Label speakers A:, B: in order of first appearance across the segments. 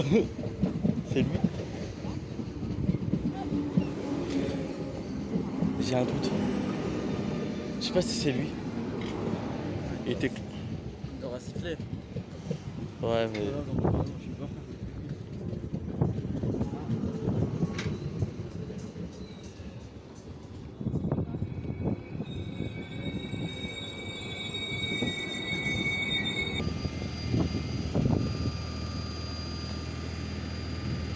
A: c'est lui J'ai un doute. Je sais pas si c'est lui. Il était.
B: Il aura sifflé.
A: Ouais, mais.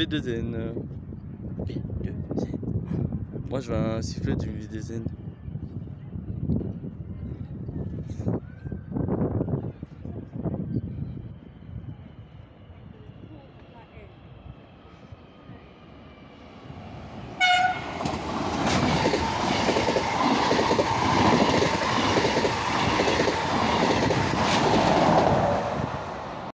A: V2N.
B: V2N.
A: Moi je veux un sifflet du V2N.